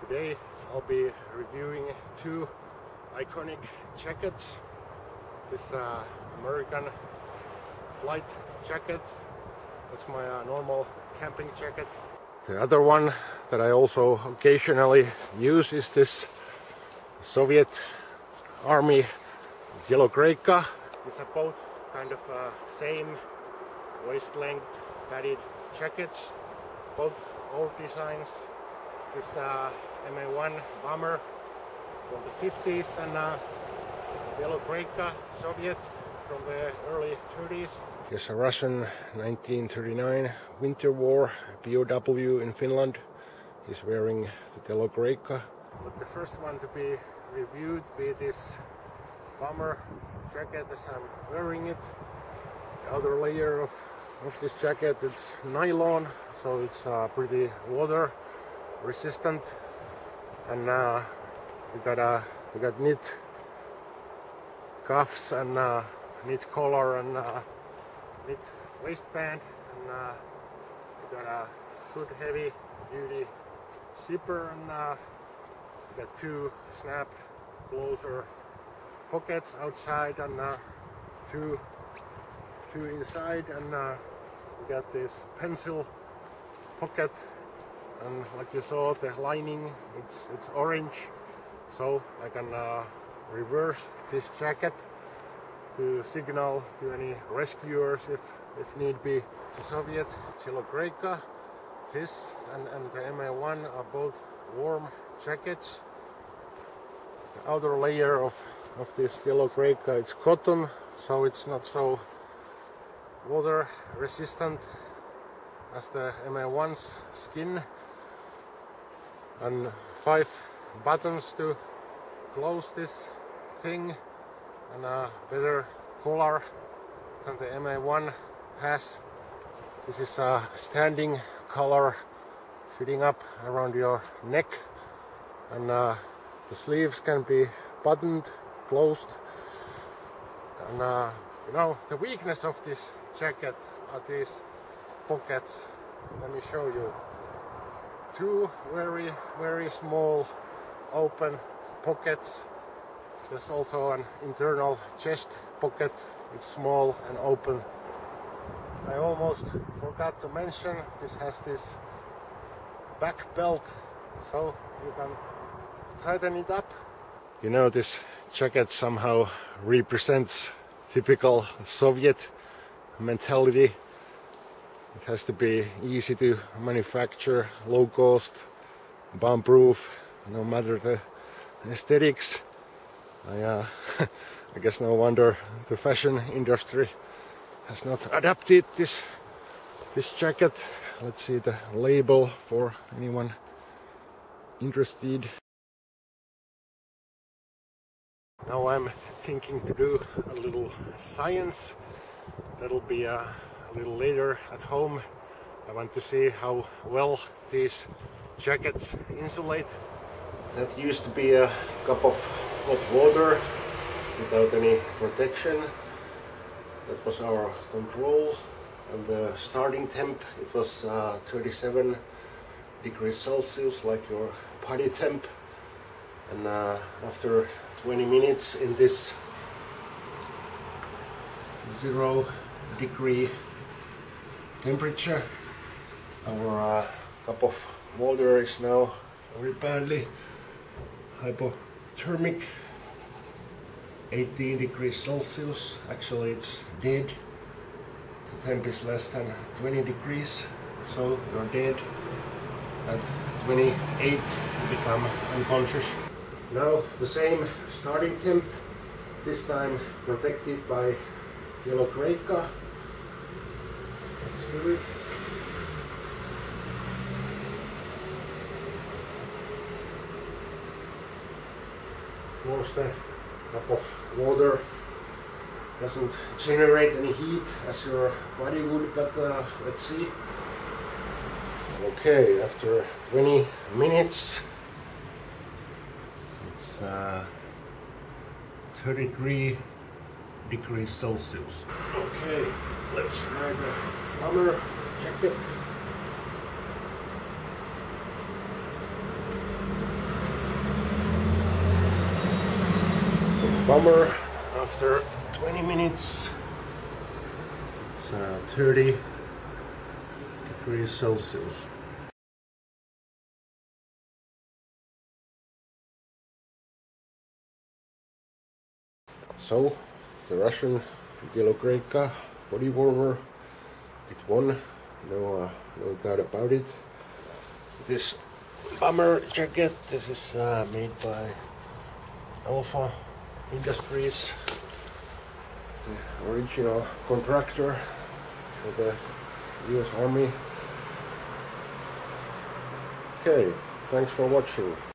Today I'll be reviewing two iconic jackets. This uh, American flight jacket, that's my uh, normal camping jacket. The other one that I also occasionally use is this Soviet Army Telogreika. These are both kind of uh, same waist length padded jackets, both old designs. This uh, MA1 bomber from the 50s and uh, Telogreika Soviet from the early 30s. Here's a Russian 1939 winter war POW in Finland. He's wearing the Telogreika. But the first one to be reviewed be this bomber jacket as I'm wearing it. The outer layer of, of this jacket it's nylon so it's uh, pretty water resistant. And uh, we got a we got knit cuffs and uh, knit collar and uh, knit waistband. And uh, we got a good heavy duty zipper. And uh, we got two snap closer pockets outside and uh, two two inside. And uh, we got this pencil pocket and like you saw the lining it's it's orange. So I can uh, reverse this jacket to signal to any rescuers if if need be. The Soviet Greyka this and, and the MA1 are both warm jackets. The outer layer of of this Greyka it's cotton so it's not so water resistant as the MA1's skin and five buttons to close this thing and a better collar than the MA1 has. This is a standing collar fitting up around your neck and uh, the sleeves can be buttoned, closed and uh, you know the weakness of this jacket are these pockets. Let me show you. Two very, very small open pockets. There's also an internal chest pocket. It's small and open. I almost forgot to mention this has this back belt so you can tighten it up. You know this jacket somehow represents typical Soviet mentality it has to be easy to manufacture, low cost, bomb proof, no matter the aesthetics. I, uh, I guess no wonder the fashion industry has not adapted this this jacket. Let's see the label for anyone interested. Now I'm thinking to do a little science. That'll be a a little later at home. I want to see how well these jackets insulate. That used to be a cup of hot water without any protection. That was our control and the starting temp it was uh, 37 degrees Celsius like your body temp and uh, after 20 minutes in this zero degree temperature. Our uh, cup of water is now very badly hypothermic. 18 degrees Celsius. Actually, it's dead. The temp is less than 20 degrees, so you're dead. At 28, you become unconscious. Now the same starting temp, this time protected by Telogreika Spirit. Of course the cup of water doesn't generate any heat as your body would, but uh, let's see. Okay, after 20 minutes, it's uh, 33 degrees Celsius. Okay, let's try the bomber jacket. Bummer after 20 minutes it's uh, 30 degrees Celsius. So the Russian Yellow body warmer, it won, no, uh, no doubt about it. This bomber jacket, this is uh, made by Alpha Industries, the original contractor for the US Army. Okay, thanks for watching.